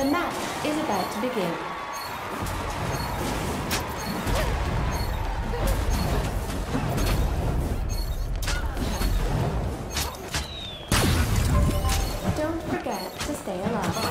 The match is about to begin. Don't forget to stay alive.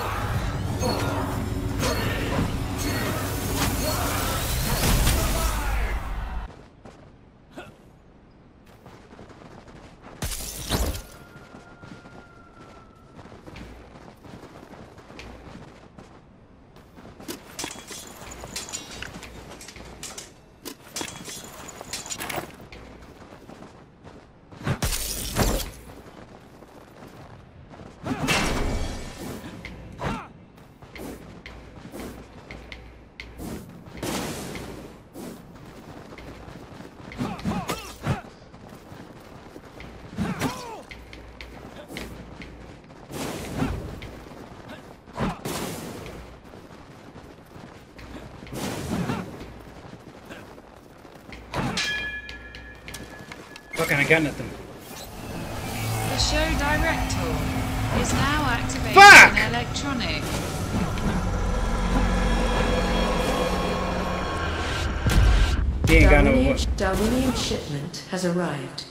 Fucking, I got nothing. The show director is now activating Fuck! an electronic. He ain't got no. What- Darwinium shipment has arrived.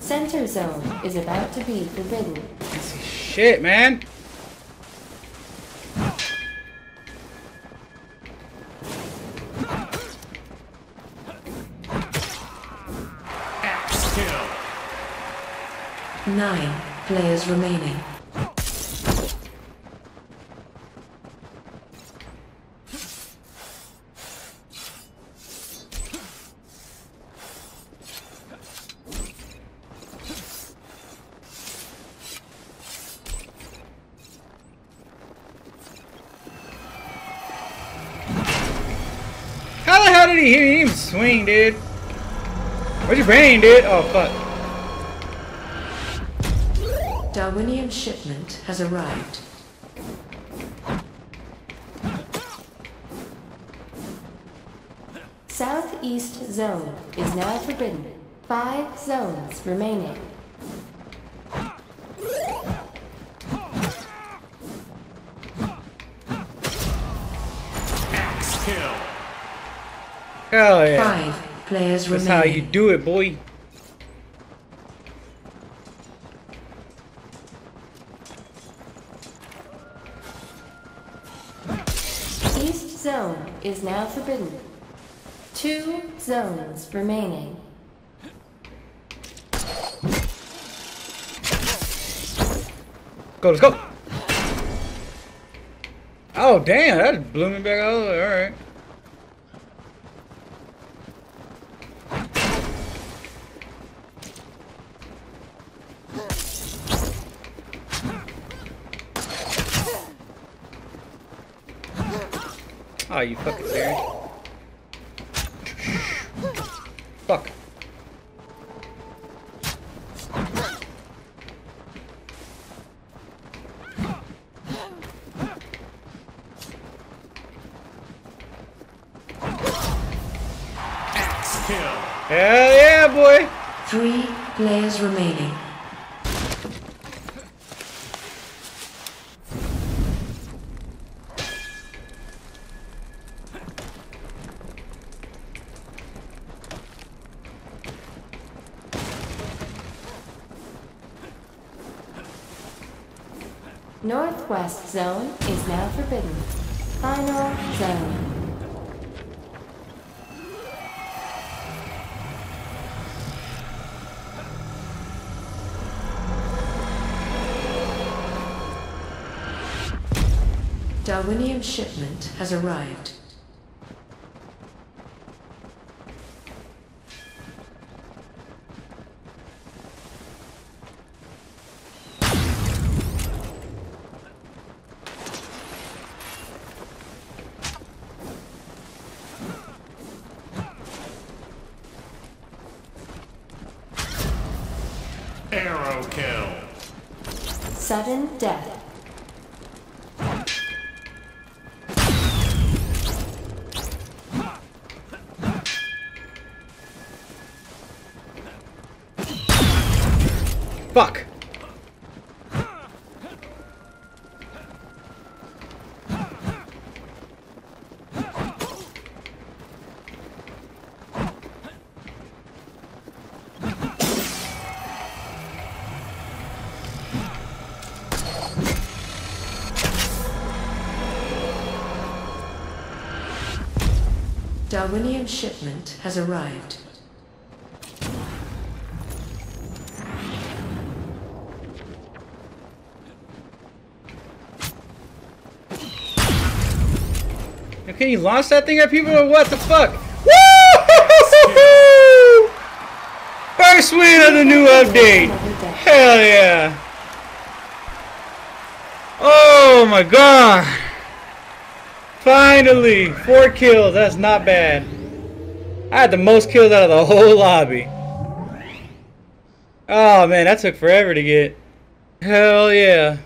Center zone is about to be forbidden. Shit, man. Nine players remaining. Hell did he hear? He didn't even swing, dude. Where's your brain, dude? Oh, fuck. Darwinium shipment has arrived. Southeast zone is now forbidden. Five zones remaining. Hell yeah. Five players That's how you do it, boy. East zone is now forbidden. Two zones remaining. Go, let's go. Oh, damn. That blew me back all the way. All right. Oh, you fucking serious? Fuck. Hell yeah, boy! Three players remaining. Northwest zone is now forbidden. Final zone. Darwinium shipment has arrived. Auto kill. Sudden death. Fuck! Darwinium shipment has arrived. Okay, you launched that thing at people or what the fuck? Woo! First win of the new update. Hell yeah. Oh my god. Finally, four kills. That's not bad. I had the most kills out of the whole lobby. Oh man, that took forever to get. Hell yeah.